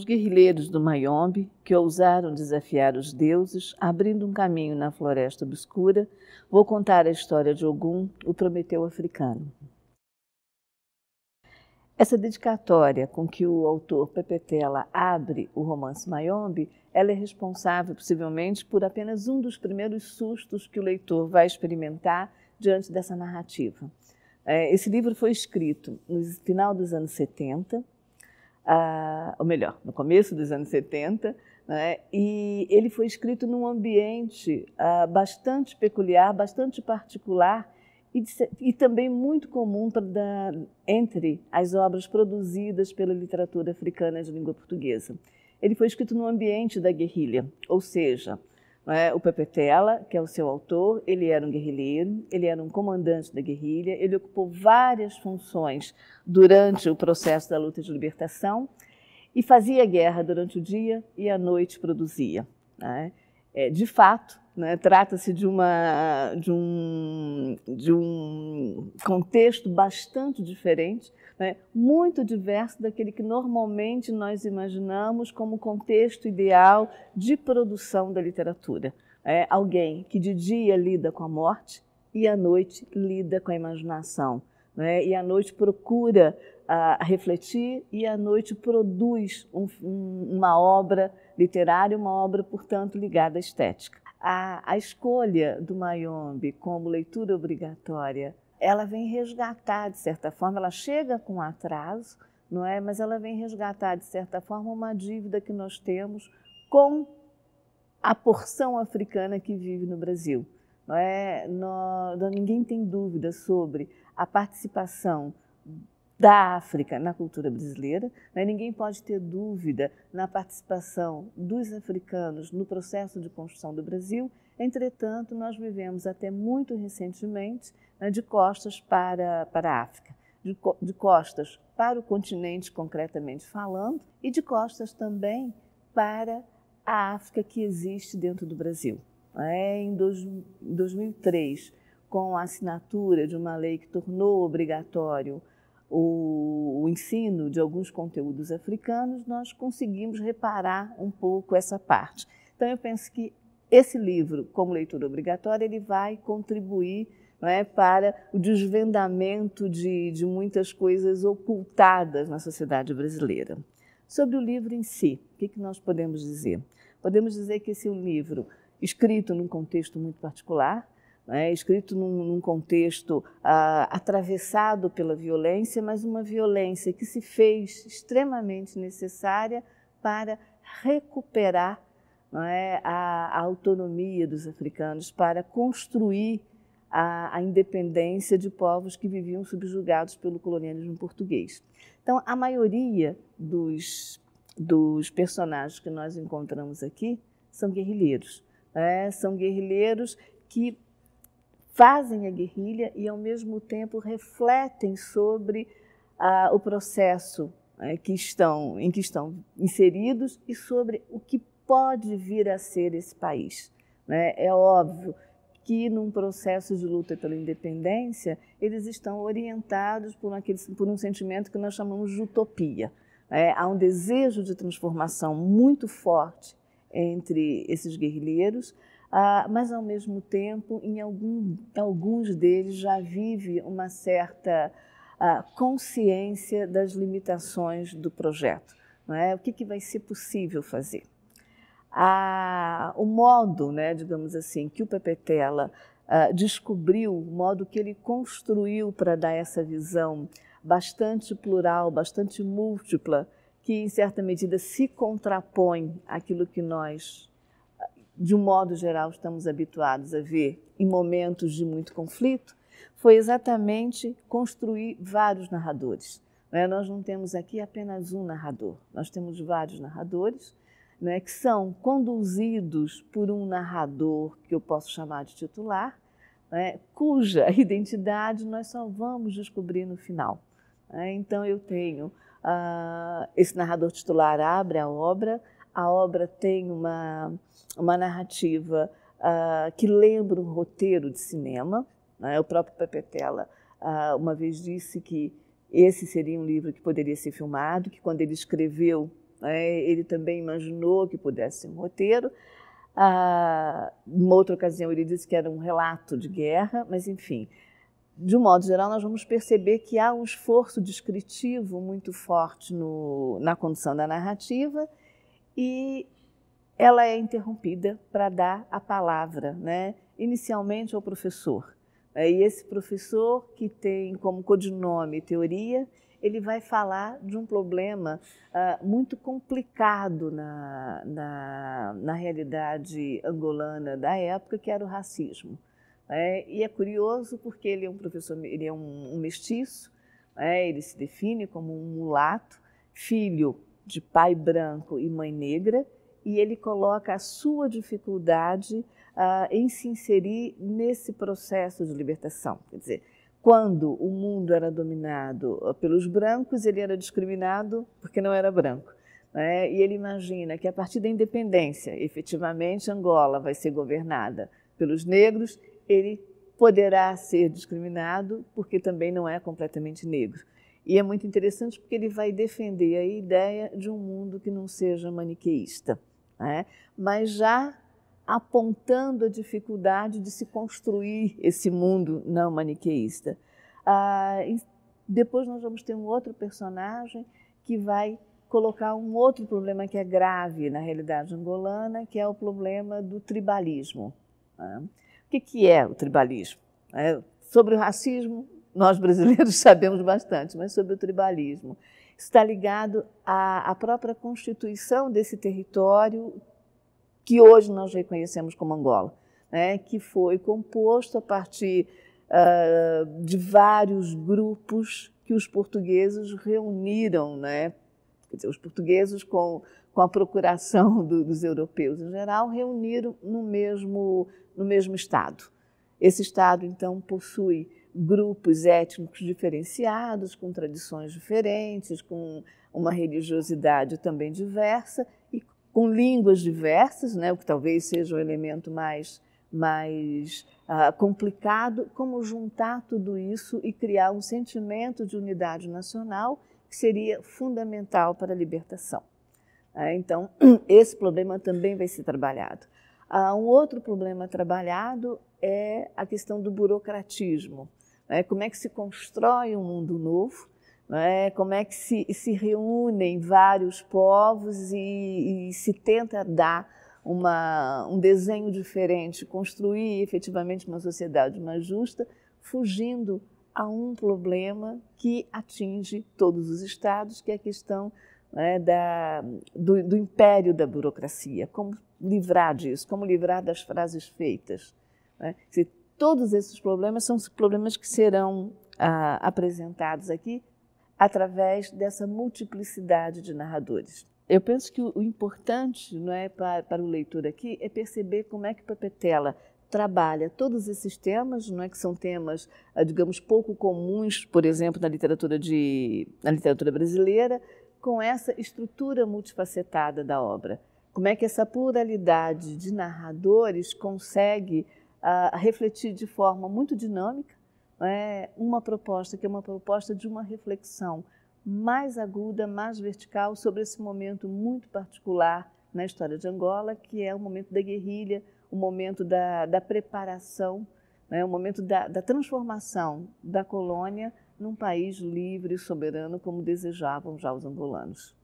Aos guerrilheiros do Mayombe, que ousaram desafiar os deuses, abrindo um caminho na floresta obscura, vou contar a história de Ogum, o Prometeu africano. Essa dedicatória com que o autor Pepetela abre o romance Mayombe, ela é responsável, possivelmente, por apenas um dos primeiros sustos que o leitor vai experimentar diante dessa narrativa. É, esse livro foi escrito no final dos anos 70, ah, ou melhor, no começo dos anos 70, né, e ele foi escrito num ambiente ah, bastante peculiar, bastante particular e, e também muito comum da, entre as obras produzidas pela literatura africana de língua portuguesa. Ele foi escrito no ambiente da guerrilha, ou seja, é? O Pepe Tela, que é o seu autor, ele era um guerrilheiro, ele era um comandante da guerrilha, ele ocupou várias funções durante o processo da luta de libertação e fazia guerra durante o dia e à noite produzia. Né? É, de fato, né, trata-se de, uma, de, um, de um contexto bastante diferente, né, muito diverso daquele que normalmente nós imaginamos como contexto ideal de produção da literatura. É alguém que de dia lida com a morte e à noite lida com a imaginação. Né, e à noite procura uh, refletir e à noite produz um, um, uma obra literária, uma obra, portanto, ligada à estética. A, a escolha do Mayombe como leitura obrigatória, ela vem resgatar, de certa forma, ela chega com atraso, não é? Mas ela vem resgatar, de certa forma, uma dívida que nós temos com a porção africana que vive no Brasil. Não é? ninguém tem dúvida sobre a participação da África na cultura brasileira. Né? Ninguém pode ter dúvida na participação dos africanos no processo de construção do Brasil. Entretanto, nós vivemos até muito recentemente né, de costas para, para a África, de, de costas para o continente, concretamente falando, e de costas também para a África que existe dentro do Brasil. É, em 2003, com a assinatura de uma lei que tornou obrigatório o, o, ensino de alguns conteúdos africanos, nós conseguimos reparar um pouco essa parte. Então, eu penso que esse livro, como leitura obrigatória, ele vai contribuir é, para o desvendamento de, de muitas coisas ocultadas na sociedade brasileira. Sobre o livro em si, o que, que nós podemos dizer? Podemos dizer que esse é um livro escrito num contexto muito particular, né, escrito num, num contexto ah, atravessado pela violência, mas uma violência que se fez extremamente necessária para recuperar é, a, a, autonomia dos africanos, para construir a, a, independência de povos que viviam subjugados pelo colonialismo português. Então, a maioria dos, dos personagens que nós encontramos aqui são guerrilheiros. É, são guerrilheiros que fazem a guerrilha e, ao mesmo tempo, refletem sobre ah, o processo eh, que estão, em que estão inseridos e sobre o que pode vir a ser esse país. Né? É óbvio que, num processo de luta pela independência, eles estão orientados por, aquele, por um sentimento que nós chamamos de utopia. Né? Há um desejo de transformação muito forte entre esses guerrilheiros, ah, mas ao mesmo tempo, em algum, alguns deles já vive uma certa ah, consciência das limitações do projeto. Não é? O que, que vai ser possível fazer? Ah, o modo, né, digamos assim, que o Pepetela ah, descobriu, o modo que ele construiu para dar essa visão bastante plural, bastante múltipla, que em certa medida se contrapõe àquilo que nós de um modo geral, estamos habituados a ver em momentos de muito conflito, foi exatamente construir vários narradores. Né? Nós não temos aqui apenas um narrador, nós temos vários narradores né, que são conduzidos por um narrador que eu posso chamar de titular, né, cuja identidade nós só vamos descobrir no final. Né? Então, eu tenho uh, esse narrador titular abre a obra, a obra tem uma, uma narrativa uh, que lembra um roteiro de cinema. Né? O próprio Pepetela uh, uma vez disse que esse seria um livro que poderia ser filmado, que quando ele escreveu Né? Ele também imaginou que pudesse ser um roteiro. Ah, outra ocasião ele disse que era um relato de guerra, mas enfim, de um modo geral, nós vamos perceber que há um esforço descritivo muito forte no, na condução da narrativa e ela é interrompida para dar a palavra, né? inicialmente ao professor. E esse professor, que tem como codinome teoria, ele vai falar de um problema uh, muito complicado na, na, na, realidade angolana da época, que era o racismo. É, e é curioso porque ele é um professor, ele é um, um mestiço, é, ele se define como um mulato, filho de pai branco e mãe negra, e ele coloca a sua dificuldade uh, em se inserir nesse processo de libertação. Quer dizer, quando o mundo era dominado ah, pelos brancos, ele era discriminado porque não era branco. Né? E ele imagina que a partir da independência, efetivamente, Angola vai ser governada pelos negros, ele poderá ser discriminado porque também não é completamente negro. E é muito interessante porque ele vai defender a ideia de um mundo que não seja maniqueísta, né? mas já apontando a dificuldade de se construir esse mundo não maniqueísta. Ah, depois nós vamos ter um outro personagem que vai colocar um outro problema que é grave na realidade angolana, que é o problema do tribalismo. Né? O que, que é o tribalismo? É, sobre o racismo, nós brasileiros sabemos bastante, mas sobre o tribalismo. Está ligado à, à própria constituição desse território que hoje nós reconhecemos como Angola, né, que foi composto a partir uh, de vários grupos que os portugueses reuniram, né, quer dizer, os portugueses com, com a procuração do, dos europeus em geral, reuniram no mesmo, no mesmo Estado. Esse Estado, então, possui grupos étnicos diferenciados, com tradições diferentes, com uma religiosidade também diversa e com línguas diversas, né, o que talvez seja o elemento mais, mais uh, complicado, como juntar tudo isso e criar um sentimento de unidade nacional que seria fundamental para a libertação. Uh, então, esse problema também vai ser trabalhado. Uh, um outro problema trabalhado é a questão do burocratismo. Né? Como é que se constrói um mundo novo é? como é que se, se reúnem vários povos e, e se tenta dar uma, um desenho diferente, construir efetivamente uma sociedade mais justa, fugindo a um problema que atinge todos os estados, que é a questão né, da, do, do, império da burocracia. Como livrar disso? Como livrar das frases feitas? Né? Se, todos esses problemas são problemas que serão ah, apresentados aqui através dessa multiplicidade de narradores. Eu penso que o importante não é, para, para o leitor aqui é perceber como é que Papetela trabalha todos esses temas, não é que são temas, ah, digamos, pouco comuns, por exemplo, na literatura de na literatura brasileira, com essa estrutura multifacetada da obra. Como é que essa pluralidade de narradores consegue uh, refletir de forma muito dinâmica é, uma proposta que é uma proposta de uma reflexão mais aguda, mais vertical sobre esse momento muito particular na história de Angola, que é o momento da guerrilha, o momento da, da preparação, né, o momento da, da transformação da colônia num país livre e soberano como desejavam já os angolanos.